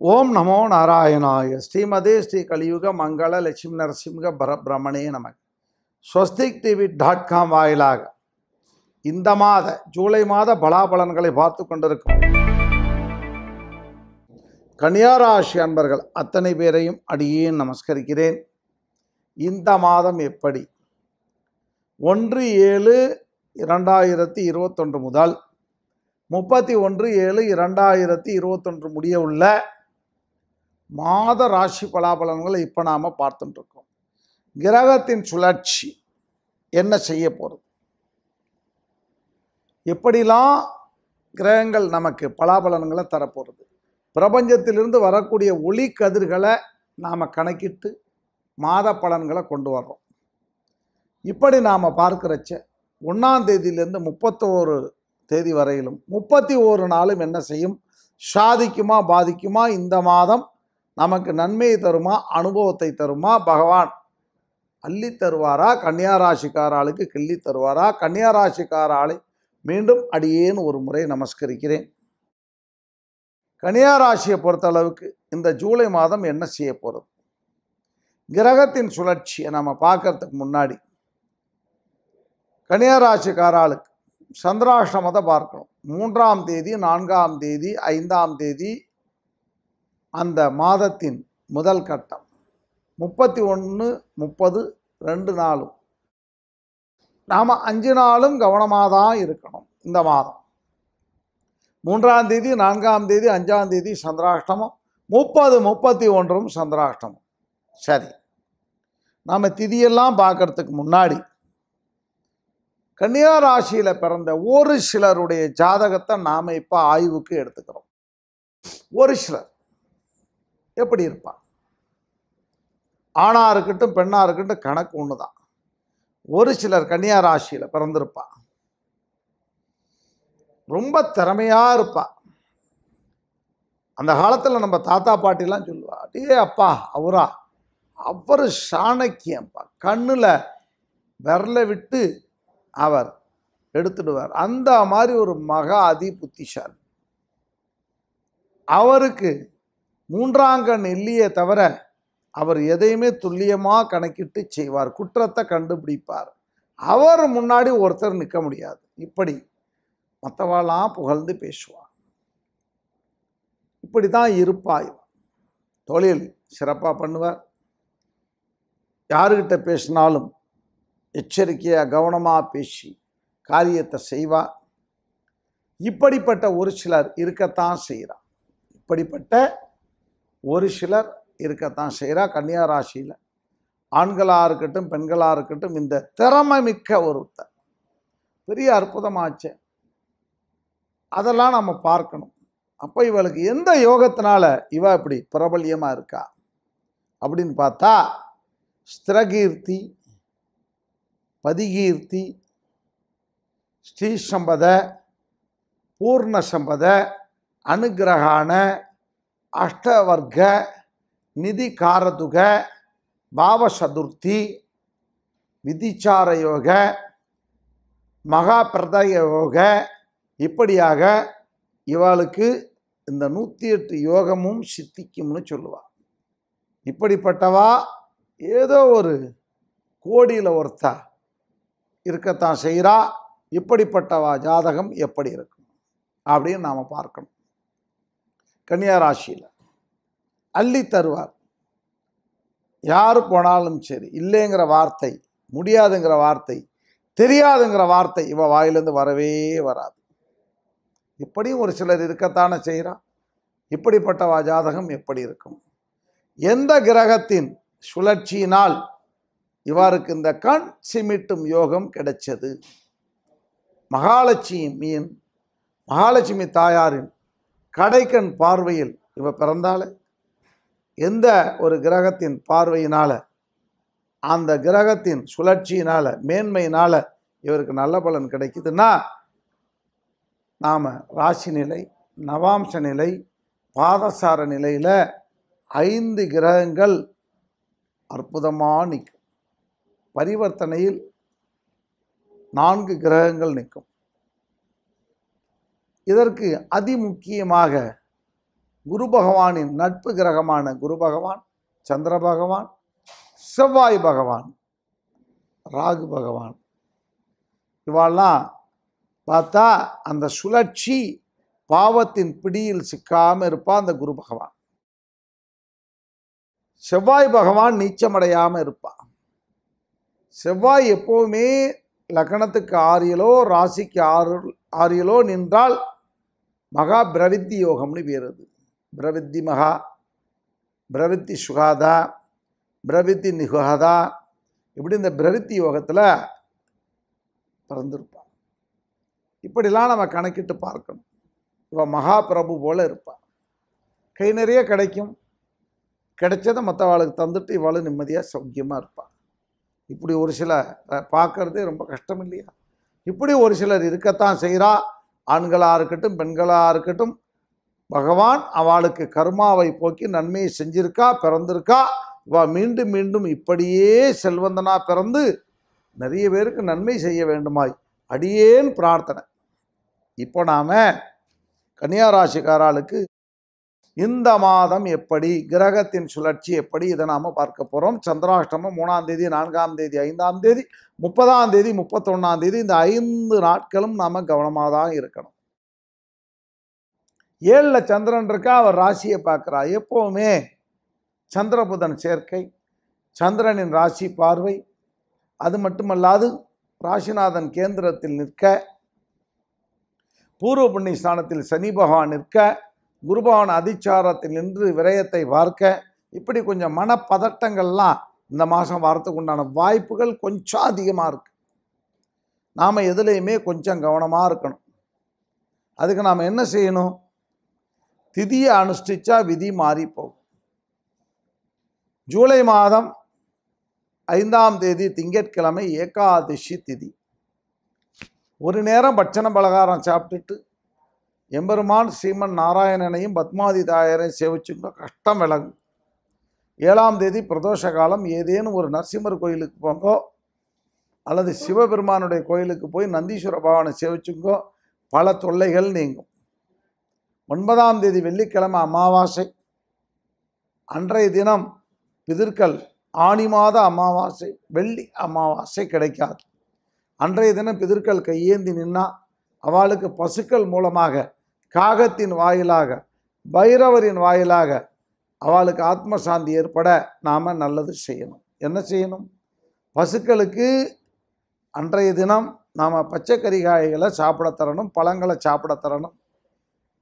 ஓம் நமோ நாராயணாய. ஸ்ரீமதே ஸ்ரீ கலியுக மங்கள லட்சுமி நரசிம்ஹ பரபிரமணே நம ஸ்வஸ்திக் டிவி டாட் காம் வாயிலாக இந்த மாத ஜூலை மாத பலாபலன்களை பார்த்து கொண்டிருக்கும். கன்னியாராசி அன்பர்கள் அத்தனை பேரையும் அடியேன் நமஸ்கரிக்கிறேன். இந்த மாதம் எப்படி? ஒன்று ஏழு இரண்டாயிரத்தி இருபத்தொன்று முதல் முப்பத்தி ஒன்று ஏழு இரண்டாயிரத்தி இருபத்தொன்று முடிய உள்ள மாத ராசி பலாபலன்களை இப்போ நாம் பார்த்துட்டுருக்கோம். கிரகத்தின் சுழற்சி என்ன செய்ய போகிறது எப்படிலாம் கிரகங்கள் நமக்கு பலாபலன்களை தரப்போகிறது பிரபஞ்சத்திலிருந்து வரக்கூடிய ஒளி கதிர்களை நாம் கணக்கிட்டு மாத பலன்களை கொண்டு வர்றோம். இப்படி நாம் பார்க்குறச்ச ஒன்றாம் தேதியிலேருந்து முப்பத்தோரு தேதி வரையிலும் முப்பத்தி ஓரு நாளும் என்ன செய்யும்? சாதிக்குமா பாதிக்குமா? இந்த மாதம் நமக்கு நன்மையை தருமா அனுபவத்தை தருமா? பகவான் அள்ளி தருவாரா? கன்னியாராசிக்கார ஆளுக்கு கிள்ளி தருவாரா? கன்னியாராசிக்கார ஆளை மீண்டும் அடியேன்னு ஒரு முறை நமஸ்கரிக்கிறேன். கன்னியாராசியை பொறுத்தளவுக்கு இந்த ஜூலை மாதம் என்ன செய்ய போகிறது கிரகத்தின் சுழற்சியை நம்ம பார்க்கறதுக்கு முன்னாடி கன்னியாராசிக்காராளுக்கு சந்திராஷ்டமத்தை பார்க்கணும். மூன்றாம் தேதி நான்காம் தேதி ஐந்தாம் தேதி அந்த மாதத்தின் முதல் கட்டம். முப்பத்தி ஒன்று முப்பது ரெண்டு நாளும் நாம் அஞ்சு நாளும் கவனமாக தான் இருக்கணும் இந்த மாதம். மூன்றாம் தேதி நான்காம் தேதி அஞ்சாம் தேதி சந்திராஷ்டமம். முப்பது முப்பத்தி ஒன்றும் சந்திராஷ்டமம். சரி. நாம் திதியெல்லாம் பார்க்கறதுக்கு முன்னாடி கன்னியா ராசியில் பிறந்த ஒரு சிலருடைய ஜாதகத்தை நாம் இப்போ ஆய்வுக்கு எடுத்துக்கிறோம். ஒரு சிலர். எப்படி இருப்பான்? ஆணாக இருக்கட்டும் பெண்ணாக இருக்கட்டும் கணக்கு ஒன்று தான் ஒரு சிலர் கன்னியா ராசியில் பிறந்திருப்பான் ரொம்ப திறமையாக இருப்பான் அந்த காலத்தில் நம்ம தாத்தா பாட்டிலாம் சொல்லுவா அடே அப்பா அவரா? அவர் சாணக்கியம்ப்பா கண்ணில் விரல விட்டு அவர் எடுத்துடுவார். அந்த மாதிரி ஒரு மகா அதி புத்திசாலி அவருக்கு மூன்றாங்கண் இல்லையே தவிர அவர் எதையுமே துல்லியமாக கணக்கிட்டு செய்வார். குற்றத்தை கண்டுபிடிப்பார். அவர் முன்னாடி ஒருத்தர் நிற்க முடியாது. இப்படி மற்றவாளாம் புகழ்ந்து பேசுவார். இப்படி தான் இருப்பாய் தொழில் சிறப்பாக பண்ணுவார். யாருக்கிட்ட பேசினாலும் எச்சரிக்கையாக கவனமாக பேசி காரியத்தை செய்வார். இப்படிப்பட்ட ஒரு சிலர் இருக்கத்தான் செய்கிறார் இப்படிப்பட்ட ஒரு சிலர் இருக்கத்தான் செய்கிறா கன்னியா ராசியில். ஆண்களாக இருக்கட்டும் பெண்களாக இருக்கட்டும் இந்த திறமை மிக்க ஒருத்தர். பெரிய அற்புதமாச்சு. அதெல்லாம் நம்ம பார்க்கணும். அப்போ இவளுக்கு எந்த யோகத்தினால இவ இப்படி பிரபல்யமாக இருக்கா? அப்படின்னு பார்த்தா ஸ்திரகீர்த்தி பதிகீர்த்தி ஸ்ரீசம்பத பூர்ணசம்பத அனுகிரகான அஷ்டவர்க்க நிதி காரதுக பாவசதுர்த்தி விதிச்சார யோக மகா பிரதய யோக இப்படியாக இவளுக்கு இந்த நூற்றி எட்டு யோகமும் சித்திக்கும்னு சொல்லுவாள் இப்படிப்பட்டவா ஏதோ ஒரு கோடியில் ஒருத்தா இருக்கத்தான் செய்கிறா இப்படிப்பட்டவா ஜாதகம் எப்படி இருக்கும்? அப்படின்னு நாம் பார்க்கணும். கன்னியா ராசியில் அள்ளி தருவார். யார் போனாலும் சரி இல்லைங்கிற வார்த்தை முடியாதுங்கிற வார்த்தை தெரியாதுங்கிற வார்த்தை இவ வாயிலேருந்து வரவே வராது. இப்படியும் ஒரு சிலர் இருக்கத்தானே செய்கிறா இப்படிப்பட்ட ஜாதகம் எப்படி இருக்கும்? எந்த கிரகத்தின் சுழற்சியினால் இவருக்கு இந்த கண் சிமிட்டும் யோகம் கிடைச்சது? மகாலட்சுமியின் மகாலட்சுமி தாயாரின் கடைக்கண் பார்வையில் இவ பிறந்தால எந்த ஒரு கிரகத்தின் பார்வையினால் அந்த கிரகத்தின் சுழற்சியினால் மேன்மையினால் இவருக்கு நல்ல பலன் கிடைக்குதுன்னா நாம் ராசி நிலை நவாம்ச நிலை பாதசார நிலையில் ஐந்து கிரகங்கள் அற்புதமாக நிற்கும் பரிவர்த்தனையில் நான்கு கிரகங்கள் நிற்கும் இதற்கு அதிமுக்கியமாக குரு பகவானின் நட்பு கிரகமான குரு பகவான் சந்திர பகவான் செவ்வாய் பகவான் ராகு பகவான். இவாள்லாம் பார்த்தா அந்த சுழற்சி பாவத்தின் பிடியில் சிக்காமல் இருப்பான் அந்த குரு பகவான். செவ்வாய் பகவான் நீச்சமடையாமல் இருப்பான் செவ்வாய் எப்போவுமே லக்னத்துக்கு ஆறியலோ ராசிக்கு ஆறு ஆறியலோ நின்றால் மகா பிரவித்தி யோகம்னு பேர் அது. பிரவித்தி மகா பிரவித்தி சுகாதா பிரவித்தி நிகுகதா இப்படி இந்த பிரவித்தி யோகத்தில் பிறந்திருப்பான் இப்படிலாம் நம்ம கணக்கிட்டு பார்க்கணும். இவன் மகா பிரபு போல இருப்பான் கை நிறைய கிடைக்கும். கிடைச்சதை மற்றவாளுக்கு தந்துட்டு இவாளும் நிம்மதியாக சௌக்கியமாக இருப்பாள் இப்படி ஒரு சில பார்க்கறதே ரொம்ப கஷ்டம் இல்லையா? இப்படி ஒரு சிலர் இருக்கத்தான் செய்கிறா ஆண்களாக இருக்கட்டும் பெண்களாக இருக்கட்டும் பகவான் அவளுக்கு கர்மாவை போக்கி நன்மையை செஞ்சிருக்கா பிறந்திருக்கா? இவா மீண்டும் மீண்டும் இப்படியே செல்வந்தனா பிறந்து நிறைய பேருக்கு நன்மை செய்ய வேண்டுமாய். அடியேன் பிரார்த்தனை. இப்போ நாம் கன்னியாராசிக்காராளுக்கு இந்த மாதம் எப்படி கிரகத்தின் சுழற்சி எப்படி இதை நாம் பார்க்க போகிறோம் சந்திராஷ்டமம் மூணாம் தேதி நான்காம் தேதி ஐந்தாம் தேதி முப்பதாம் தேதி முப்பத்தொன்னாம் தேதி இந்த ஐந்து நாட்களும் நாம் கவனமாக தான் இருக்கணும். ஏழில் சந்திரன் இருக்கா அவர் ராசியை பார்க்குறா. எப்போவுமே சந்திரபுதன் சேர்க்கை சந்திரனின் ராசி பார்வை. அது மட்டுமல்லாது ராசிநாதன் கேந்திரத்தில் நிற்க பூர்வ புண்ணிய ஸ்தானத்தில் சனி பகவான் நிற்க குருபவன் அதிச்சாரத்தில் நின்று விரயத்தை பார்க்க இப்படி கொஞ்சம் மனப்பதட்டங்கள்லாம் இந்த மாதம் வரத்துக்கு உண்டான வாய்ப்புகள் கொஞ்சம் அதிகமாக இருக்குது நாம் எதுலேயுமே கொஞ்சம் கவனமாக இருக்கணும். அதுக்கு நாம் என்ன செய்யணும்? திதியை அனுஷ்டிச்சா விதி மாறி போகும். ஜூலை மாதம் ஐந்தாம் தேதி திங்கட்கிழமை ஏகாதசி திதி. ஒரு நேரம் பட்சண பலகாரம் சாப்பிட்டுட்டு எம்பெருமான் ஸ்ரீமன் நாராயணனையும் பத்மாதி தாயரையும் சேவிச்சுங்க கஷ்டம் விலகும் ஏழாம் தேதி பிரதோஷ காலம் ஏதேனும் ஒரு நரசிம்மர் கோயிலுக்கு போங்கோ அல்லது சிவபெருமானுடைய கோயிலுக்கு போய் நந்தீஸ்வர பகவானை சேவிச்சுங்கோ பல தொல்லைகள் நீங்கும். ஒன்பதாம் தேதி வெள்ளிக்கிழமை அமாவாசை. அன்றைய தினம் பிதிர்கள் ஆணி மாத அமாவாசை வெள்ளி அமாவாசை கிடைக்காது. அன்றைய தினம் பிதிர்கள் கையேந்தி நின்னா அவளுக்கு பசுக்கள் மூலமாக காகத்தின் வாயிலாக பைரவரின் வாயிலாக அவளுக்கு ஆத்ம சாந்தி ஏற்பட நாம் நல்லது செய்யணும். என்ன செய்யணும்? பசுக்களுக்கு அன்றைய தினம் நாம் பச்சை கறிகாய்களை சாப்பிட தரணும் பழங்களை சாப்பிட தரணும்.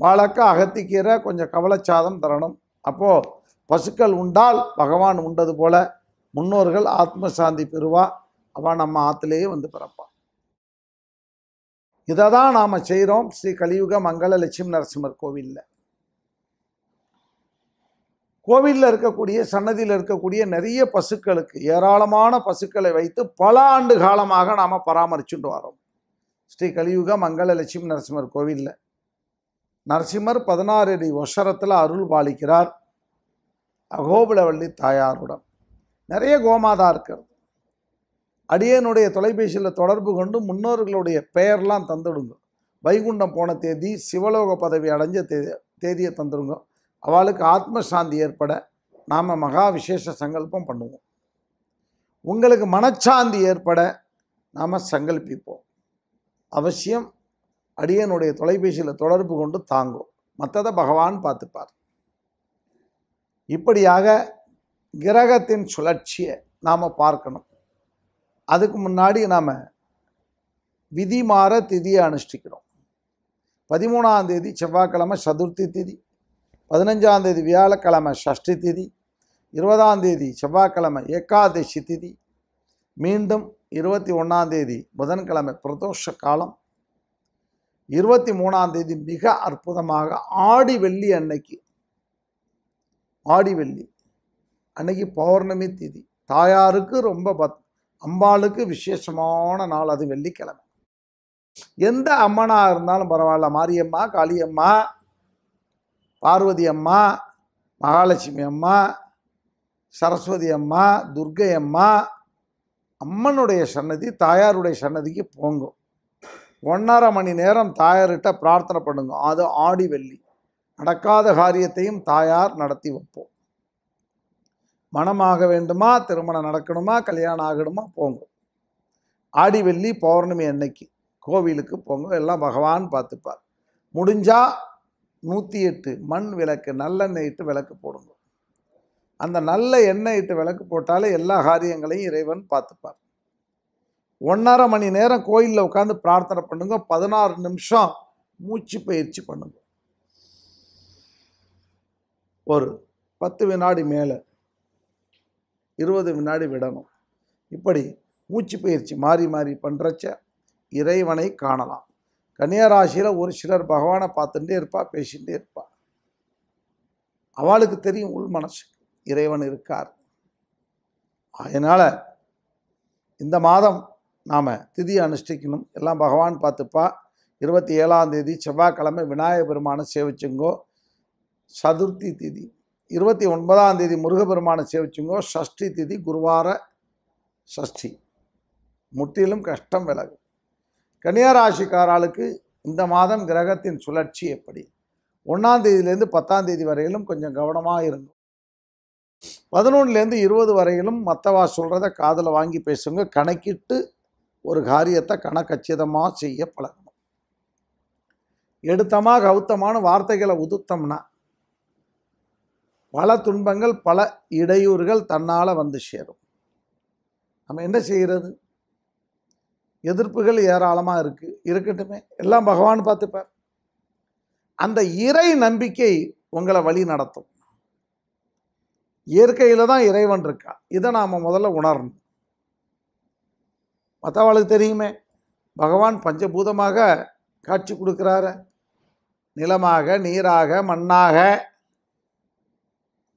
வாழைக்காய் அகத்திக்கீரை கொஞ்சம் கவலைச்சாதம் தரணும். அப்போது பசுக்கள் உண்டால் பகவான் உண்டது போல முன்னோர்கள் ஆத்ம சாந்தி பெறுவா. அவன் நம்ம ஆற்றுலேயே வந்து பிறப்பான். இதை தான் நாம் செய்கிறோம் ஸ்ரீ கலியுக மங்கள லட்சுமி நரசிம்மர் கோவிலில். கோவிலில் இருக்கக்கூடிய சன்னதியில் இருக்கக்கூடிய நிறைய பசுக்களுக்கு ஏராளமான பசுக்களை வைத்து பல ஆண்டு காலமாக நாம் பராமரிச்சுட்டு வரோம் ஸ்ரீ கலியுக மங்கள லட்சுமி நரசிம்மர் கோவிலில். நரசிம்மர் பதினாறு அடி ஒசரத்தில் அருள் பாலிக்கிறார். அகோபலவள்ளி தாயாருடன். நிறைய கோமாதா இருக்கிறது. அடியனுடைய தொலைபேசியில் தொடர்பு கொண்டு முன்னோர்களுடைய பெயர்லாம் தந்துடுங்க. வைகுண்டம் போன தேதி சிவலோக பதவி அடைஞ்ச தேதி தேதியை தந்துடுங்க. அவளுக்கு ஆத்ம சாந்தி ஏற்பட நாம் மகா விசேஷ சங்கல்பம் பண்ணுவோம். உங்களுக்கு மனச்சாந்தி ஏற்பட நாம் சங்கல்பிப்போம். அவசியம் அடியனுடைய தொலைபேசியில் தொடர்பு கொண்டு தாங்கும் மற்றதை பகவான் பார்த்துப்பார். இப்படியாக கிரகத்தின் சுழற்சியை நாம் பார்க்கணும். அதுக்கு முன்னாடி நாம் விதி மாற திதியை அனுஷ்டிக்கிறோம். பதிமூணாம் தேதி செவ்வாய்க்கிழமை சதுர்த்தி திதி பதினஞ்சாம் தேதி வியாழக்கிழமை ஷஷ்டி திதி இருபதாம் தேதி செவ்வாய்க்கிழமை ஏகாதசி திதி மீண்டும் இருபத்தி ஒன்றாம் தேதி புதன்கிழமை பிரதோஷ காலம் இருபத்தி மூணாம் தேதி மிக அற்புதமாக ஆடி வெள்ளி அன்னைக்கு ஆடி வெள்ளி அன்னைக்கு பௌர்ணமி திதி. தாயாருக்கு ரொம்ப பத் அம்பாளுக்கு விசேஷமான நாள் அது வெள்ளிக்கிழமை. எந்த அம்மனாக இருந்தாலும் பரவாயில்ல. மாரியம்மா காளியம்மா பார்வதி அம்மா மகாலட்சுமி அம்மா சரஸ்வதி அம்மா துர்கை அம்மா அம்மனுடைய சன்னதி தாயாருடைய சன்னதிக்கு போங்கும் ஒன்றரை மணி நேரம் தாயார்கிட்ட பிரார்த்தனை பண்ணுங்க. அது ஆடி வெள்ளி. நடக்காத காரியத்தையும் தாயார் நடத்தி வைப்போம். மனமாக வேண்டுமா திருமணம் நடக்கணுமா கல்யாணம் ஆகணுமா போங்க. ஆடி வெள்ளி பௌர்ணமி அன்னைக்கு கோவிலுக்கு போங்க. எல்லாம் பகவான் பார்த்துப்பார். முடிஞ்சால் நூற்றி எட்டு மண் விளக்கு நல்லெண்ணெய் இட்டு விளக்கு போடுங்க. அந்த நல்ல எண்ணெய் இட்டு விளக்கு போட்டாலே எல்லா காரியங்களையும் இறைவன் பார்த்துப்பார். ஒன்றரை மணி நேரம் கோயிலில் உட்காந்து பிரார்த்தனை பண்ணுங்க. பதினாறு நிமிஷம் மூச்சு பயிற்சி பண்ணுங்க. ஒரு பத்து வினாடி மேலே இருபது வினாடி விடணும். இப்படி மூச்சு பயிற்சி மாறி மாறி பண்ணுறச்ச இறைவனை காணலாம். கன்னியாராசியில் ஒரு சிலர் பகவானை பார்த்துட்டே இருப்பா பேசிகிட்டே இருப்பா. அவளுக்கு தெரியும் உள் மனசு இறைவன் இருக்கார். அதனால் இந்த மாதம் நாம் திதி அனுஷ்டிக்கணும். எல்லாம் பகவான் பார்த்துப்பா. இருபத்தி ஏழாம் தேதி செவ்வாய்க்கிழமை விநாயகர் பெருமானை சேவிச்சுங்கோ. சதுர்த்தி திதி. இருபத்தி ஒன்பதாம் தேதி முருகப்பெருமானை சேவிச்சுங்கோ ஷஷ்டி திதி குருவார ஷஷ்டி. முற்றிலும் கஷ்டம் விலகும் கன்னியராசிக்காராளுக்கு இந்த மாதம் கிரகத்தின் சுழற்சி எப்படி? ஒன்றாம் தேதியிலேருந்து பத்தாம் தேதி வரையிலும் கொஞ்சம் கவனமாக இருங்க. பதினொன்றுலேருந்து இருபது வரையிலும் மற்றவா சொல்கிறத காதில் வாங்கி பேசுங்க. கணக்கிட்டு ஒரு காரியத்தை கணக்கச்சிதமாக செய்ய பழகணும். எடுத்தமாக கௌத்தமான வார்த்தைகளை உதுத்தம்னா பல துன்பங்கள் பல இடையூறுகள் தன்னால் வந்து சேரும். நம்ம என்ன செய்கிறது எதிர்ப்புகள் ஏராளமாக இருக்குது இருக்கட்டுமே. எல்லாம் பகவான் பார்த்துப்பார். அந்த இறை நம்பிக்கை உங்களை வழி நடத்தும். இயற்கையில் தான் இறைவன் இருக்கா? இதை நாம் முதல்ல உணரணும். மற்றவாளுக்கு தெரியுமே பகவான் பஞ்சபூதமாக காட்சி கொடுக்குறாரு. நிலமாக நீராக மண்ணாக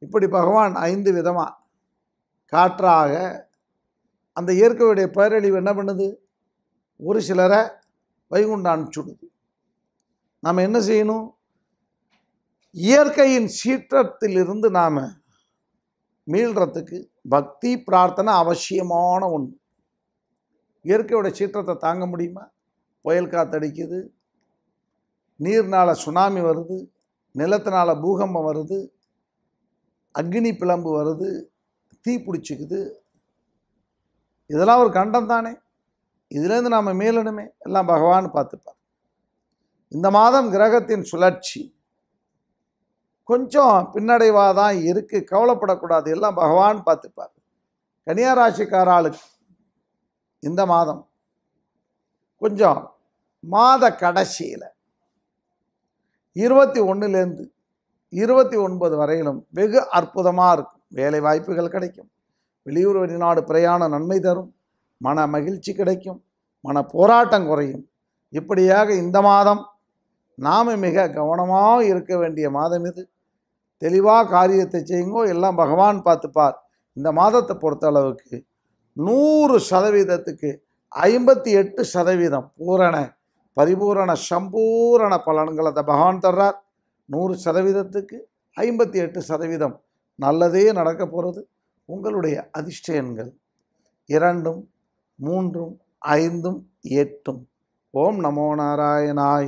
இப்படி பகவான் ஐந்து விதமாக காற்றாக அந்த இயற்கையுடைய பேரழிவு என்ன பண்ணுது? ஒரு சிலரை வைகுண்டம் அனுப்பிச்சுடுது நாம் என்ன செய்யணும்? இயற்கையின் சீற்றத்திலிருந்து நாம் மீள்றதுக்கு பக்தி பிரார்த்தனை அவசியமான ஒன்று இயற்கையோட சீற்றத்தை தாங்க முடியுமா? புயல் காத்தடிக்குது நீர்னால சுனாமி வருது நிலத்தினால பூகம்பம் வருது அக்னி பிளம்பு வருது தீ பிடிச்சிக்குது. இதெல்லாம் ஒரு கண்டம் தானே? இதுலேருந்து நாம் மேலிடமே எல்லாம் பகவான் பார்த்துப்பார். இந்த மாதம் கிரகத்தின் சுழற்சி. கொஞ்சம் பின்னடைவாக தான் இருக்குது கவலைப்படக்கூடாது எல்லாம் பகவான் பார்த்துப்பார். கன்னியாராசிக்காராளுக்கு இந்த மாதம் கொஞ்சம் மாத கடைசியில் இருபத்தி ஒன்றுலேருந்து இருபத்தி ஒன்பது வரையிலும் வெகு அற்புதமாக இருக்கும். வேலை வாய்ப்புகள் கிடைக்கும். வெளியூர் வெளிநாடு பிரயாணம் நன்மை தரும். மன மகிழ்ச்சி கிடைக்கும். மன போராட்டம் குறையும். இப்படியாக இந்த மாதம் நாம் மிக கவனமாக இருக்க வேண்டிய மாதம் இது. தெளிவாக காரியத்தை செய்யுங்கோ எல்லாம் பகவான் பார்த்துப்பார். இந்த மாதத்தை பொறுத்த அளவுக்கு நூறு சதவீதத்துக்கு ஐம்பத்தி எட்டு சதவீதம் பூரண பரிபூரண சம்பூரண பலன்களை பகவான் தர்றார். நூறு சதவீதத்துக்கு ஐம்பத்தி எட்டு சதவீதம் நல்லதே நடக்க போகிறது உங்களுடைய அதிர்ஷ்டங்கள் இரண்டும் மூன்றும் ஐந்தும் எட்டும். ஓம் நமோ நாராயணாய.